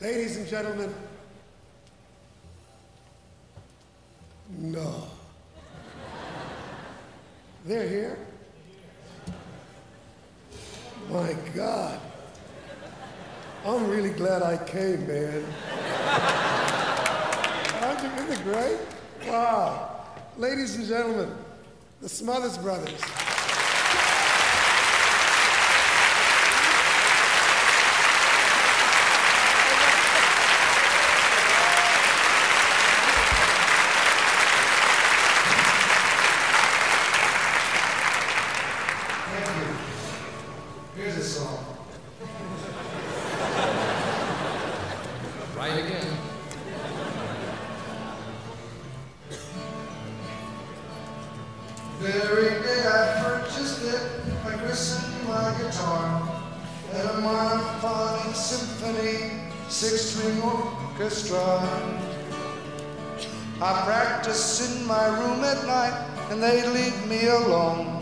Ladies and gentlemen, no. They're here? My God. I'm really glad I came, man. Aren't it great? Wow. Ladies and gentlemen, the Smothers Brothers. Symphony, six-string orchestra. I practice in my room at night, and they leave me alone.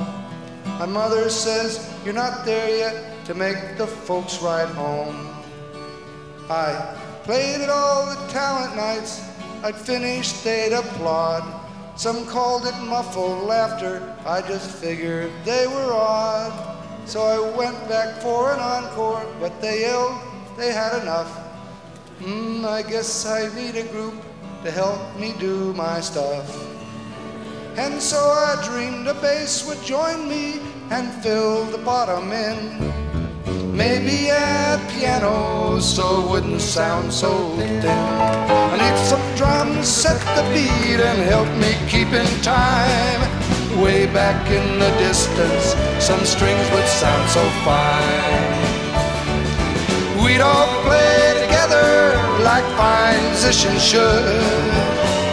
My mother says, You're not there yet to make the folks ride home. I played at all the talent nights. I'd finish, they'd applaud. Some called it muffled laughter. I just figured they were odd. So I went back for an encore, but they yelled they had enough. Hmm, I guess I need a group to help me do my stuff. And so I dreamed a bass would join me and fill the bottom in. Maybe a piano so it wouldn't sound so thin. I need some drums, set the beat and help me keep in time. Way back in the distance, some strings would sound so fine. We'd all play together like fine musicians should.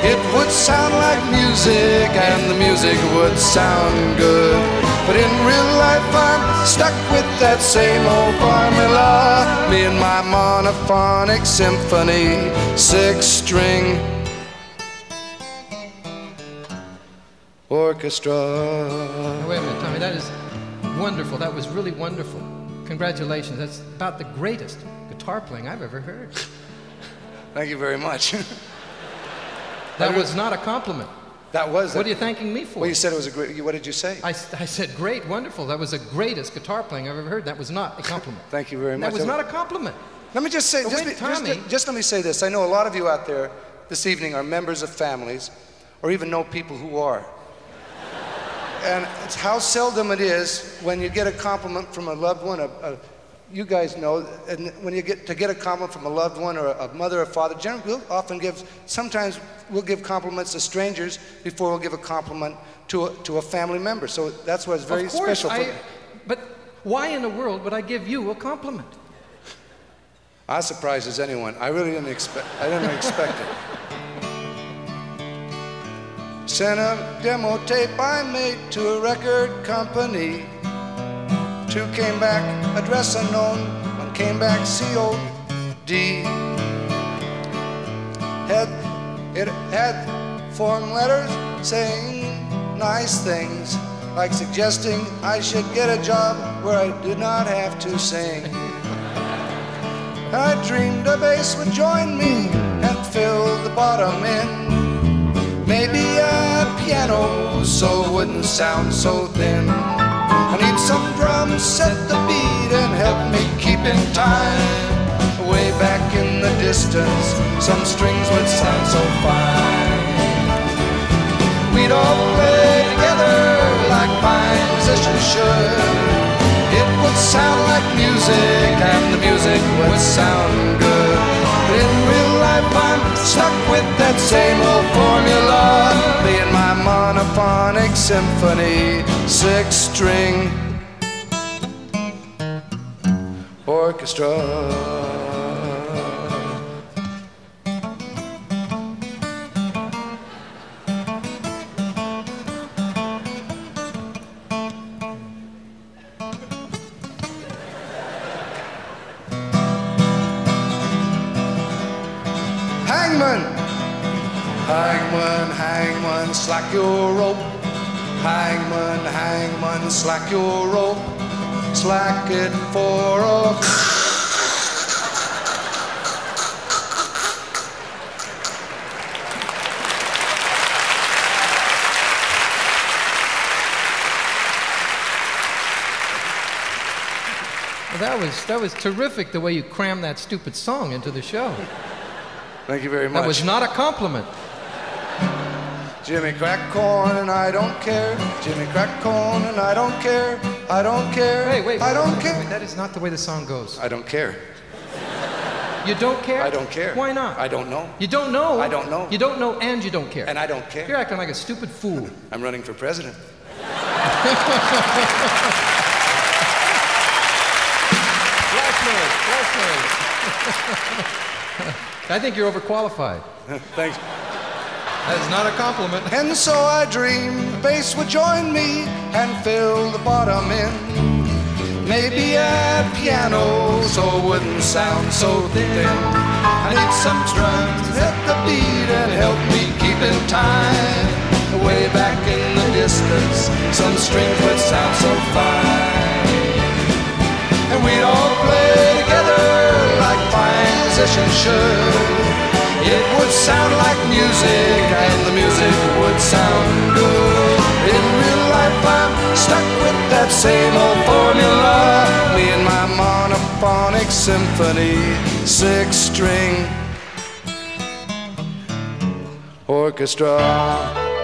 It would sound like music and the music would sound good. But in real life, I'm stuck with that same old formula. Me and my monophonic symphony, six string orchestra. Now, wait a minute, Tommy. That is wonderful. That was really wonderful. Congratulations. That's about the greatest guitar playing I've ever heard. Thank you very much. That was not a compliment. that was. What are you thanking me for? Well, you said it was a great. What did you say? I, I said, great, wonderful. That was the greatest guitar playing I've ever heard. That was not a compliment. Thank you very much. That was not a compliment. Let me just say, just, wait, be- just, just let me say this. I know a lot of you out there this evening are members of families, or even know people who are. And it's how seldom it is when you get a compliment from a loved one. A, a, you guys know, and when you get to get a compliment from a loved one or a, a mother or father, generally we'll often give. Sometimes we'll give compliments to strangers before we'll give a compliment to a, to a family member. So that's why it's very of course, special. For, I, but why in the world would I give you a compliment? I as anyone. I really didn't expect. I didn't expect it. Sent a demo tape I made to a record company. Two came back, address unknown. One came back, C-O-D. Had it had form letters saying nice things, like suggesting I should get a job where I did not have to sing. I dreamed a bass would join me and fill the bottom in. Maybe piano so it wouldn't sound so thin. I need some drums, set the beat and help me keep in time. Way back in the distance, some strings would sound so fine. We'd all play together like fine musicians should. It would sound like music and the music would sound good. But in real life, I'm stuck with that same old monophonic symphony, six string orchestra. Hangman! Hangman, hangman, slack your rope. Hangman, hangman, slack your rope. Slack it for a. Well, that was that was terrific the way you crammed that stupid song into the show. Thank you very much. That was not a compliment. Jimmy crack corn and I don't care. Jimmy crack corn and I don't care. I don't care. Wait, wait. I don't wait, care. wait, that is not the way the song goes. I don't care. You don't care? I don't care. Why not? I don't know. You don't know? I don't know. You don't know and you don't care. And I don't care. You're acting like a stupid fool. I'm running for president. Blackmail, blackmail. I think you're overqualified. Thanks. That is not a compliment. And so I dreamed the bass would join me and fill the bottom in. Maybe a piano so it wouldn't sound so thin. I need some drums to hit the beat and help me keep in time. Way back in the distance, some strings would sound so fine. And we'd all play together like fine musicians should. Would sound like music, and the music would sound good. In real life, I'm stuck with that same old formula. Me and my monophonic symphony, six string orchestra.